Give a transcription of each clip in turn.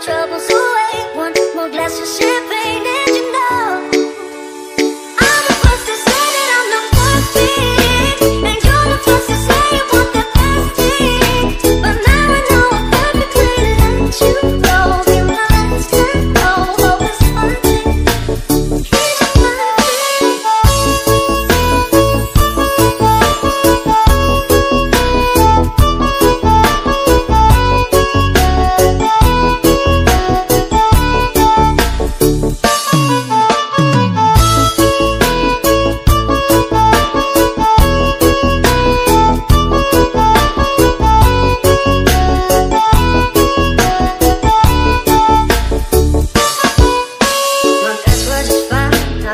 troubles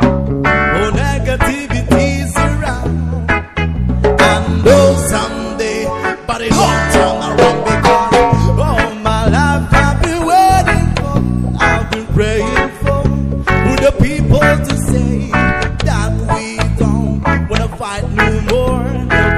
Oh, negativity's around. And though someday, but it won't turn around because all my life I've been waiting for, I've been praying for, for the people to say that we don't wanna fight no more.